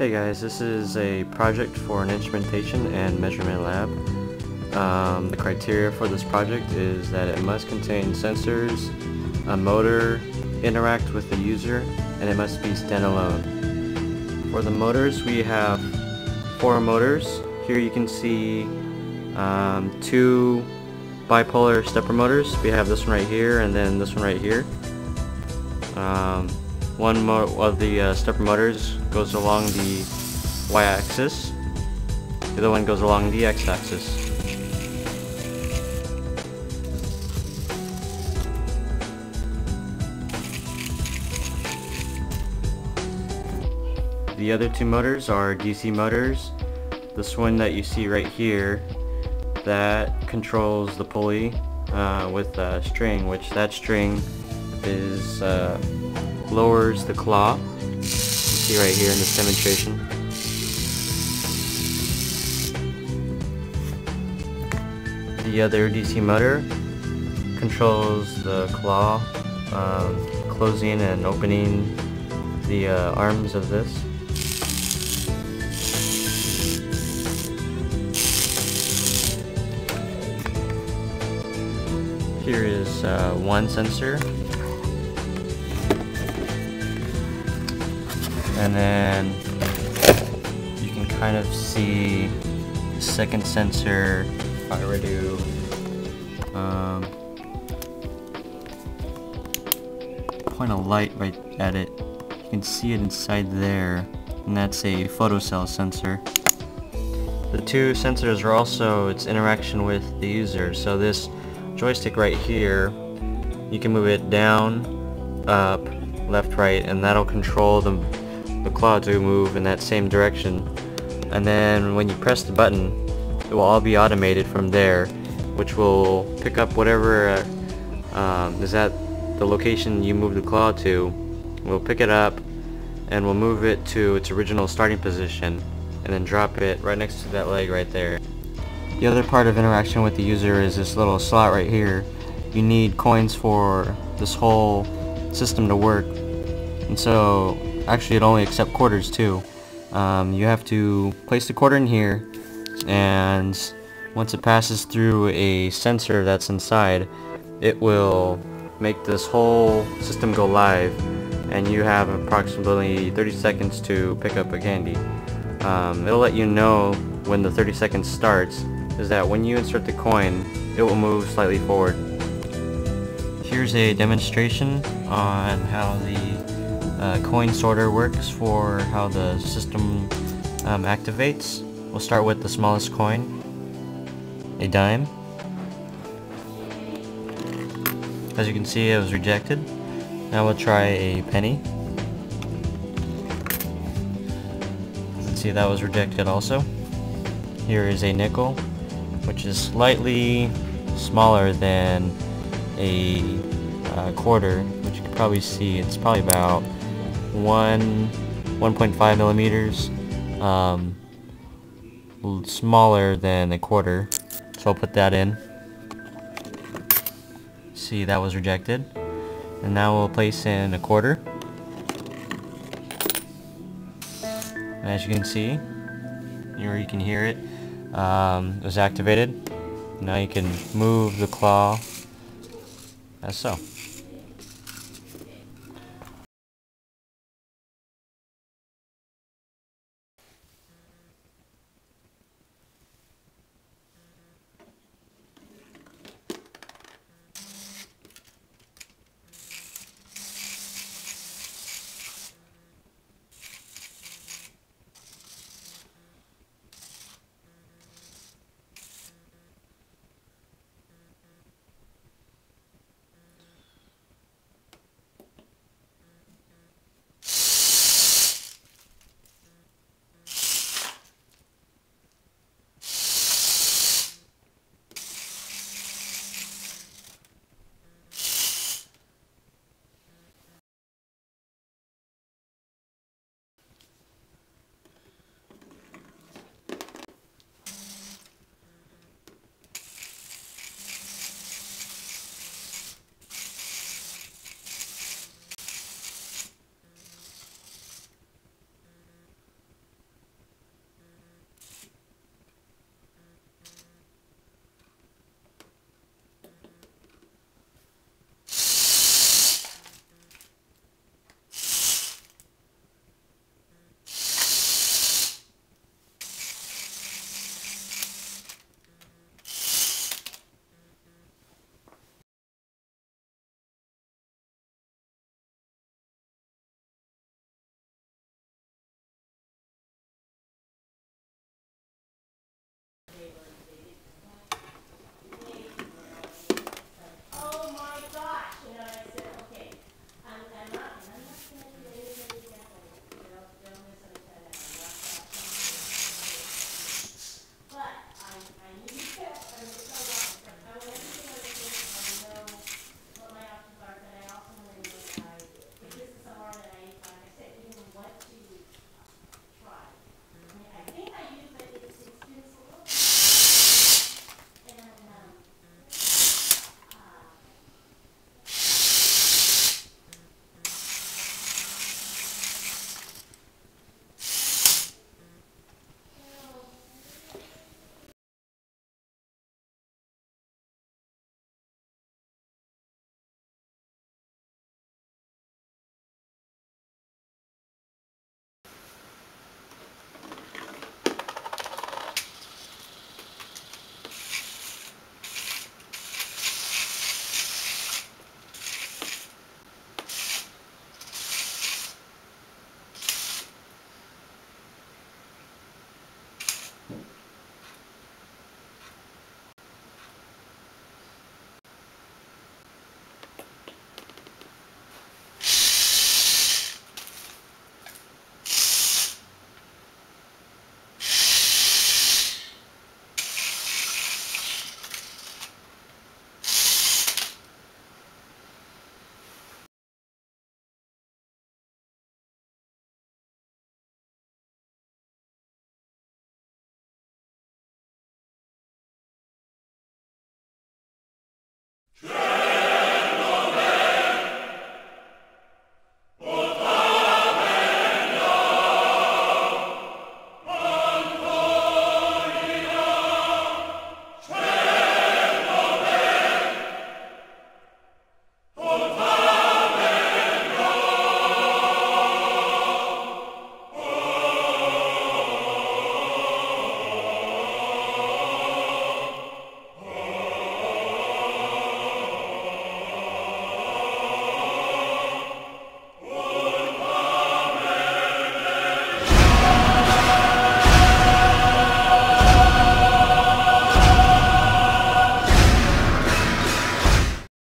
Hey guys, this is a project for an instrumentation and measurement lab. Um, the criteria for this project is that it must contain sensors, a motor, interact with the user, and it must be standalone. For the motors, we have four motors. Here you can see um, two bipolar stepper motors. We have this one right here and then this one right here. Um, one of the uh, stepper motors goes along the y-axis. The other one goes along the x-axis. The other two motors are DC motors. This one that you see right here, that controls the pulley uh, with a string, which that string is uh, lowers the claw. You see right here in this demonstration. The other DC motor controls the claw, um, closing and opening the uh, arms of this. Here is uh, one sensor and then you can kind of see the second sensor if I were to um, point a light right at it. You can see it inside there and that's a photocell sensor. The two sensors are also its interaction with the user. So this joystick right here you can move it down up left right and that'll control the the claw to move in that same direction. And then when you press the button it will all be automated from there which will pick up whatever uh, um, is at the location you move the claw to we'll pick it up and we'll move it to its original starting position and then drop it right next to that leg right there. The other part of interaction with the user is this little slot right here. You need coins for this whole system to work. And so Actually, it only accepts quarters too. Um, you have to place the quarter in here, and once it passes through a sensor that's inside, it will make this whole system go live, and you have approximately 30 seconds to pick up a candy. Um, it'll let you know when the 30 seconds starts, is that when you insert the coin, it will move slightly forward. Here's a demonstration on how the uh, coin sorter works for how the system um, activates. We'll start with the smallest coin, a dime. As you can see it was rejected. Now we'll try a penny. Let's see that was rejected also. Here is a nickel, which is slightly smaller than a uh, quarter, which you can probably see it's probably about one 1.5 millimeters um, smaller than a quarter. So I'll put that in. See that was rejected. And now we'll place in a quarter. And as you can see here you can hear it um, it was activated. Now you can move the claw as so